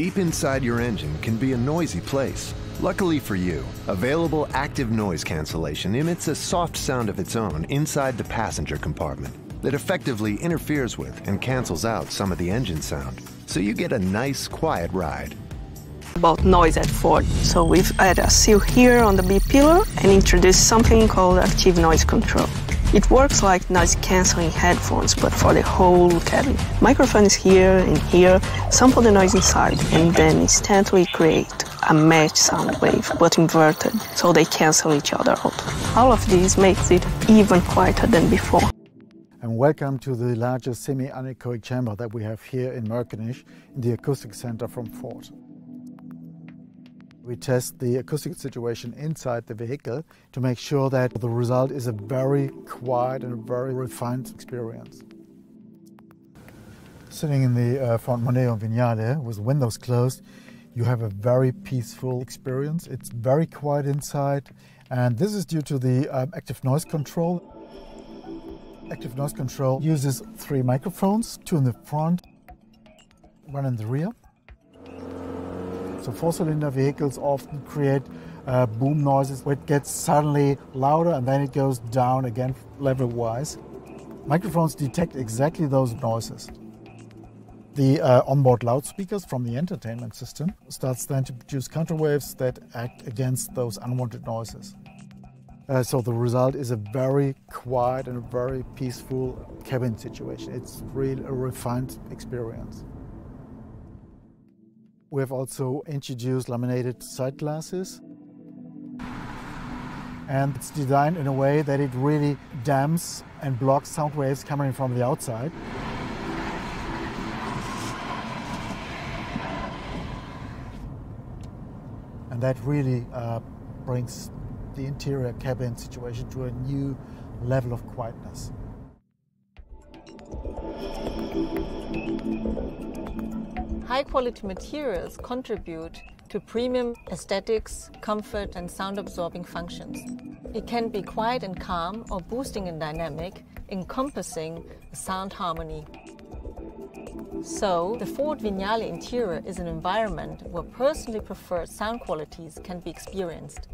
deep inside your engine can be a noisy place. Luckily for you, available active noise cancellation emits a soft sound of its own inside the passenger compartment that effectively interferes with and cancels out some of the engine sound, so you get a nice, quiet ride. About noise at Ford. So we've added a seal here on the B pillar and introduced something called active noise control. It works like noise cancelling headphones, but for the whole cabin. Microphone is here and here, sample the noise inside, and then instantly create a match sound wave, but inverted, so they cancel each other out. All of this makes it even quieter than before. And welcome to the largest semi-anechoic chamber that we have here in Merkenich in the Acoustic Center from Ford. We test the acoustic situation inside the vehicle to make sure that the result is a very quiet and very refined experience. Sitting in the uh, Ford Mondeo Vignale with windows closed, you have a very peaceful experience. It's very quiet inside, and this is due to the um, active noise control. Active noise control uses three microphones, two in the front, one in the rear. So four-cylinder vehicles often create uh, boom noises where it gets suddenly louder and then it goes down again level-wise. Microphones detect exactly those noises. The uh, onboard loudspeakers from the entertainment system starts then to produce counterwaves that act against those unwanted noises. Uh, so the result is a very quiet and very peaceful cabin situation. It's really a refined experience. We have also introduced laminated side glasses. And it's designed in a way that it really dams and blocks sound waves coming from the outside. And that really uh, brings the interior cabin situation to a new level of quietness. High quality materials contribute to premium aesthetics, comfort, and sound absorbing functions. It can be quiet and calm or boosting and dynamic, encompassing sound harmony. So, the Ford Vignale interior is an environment where personally preferred sound qualities can be experienced.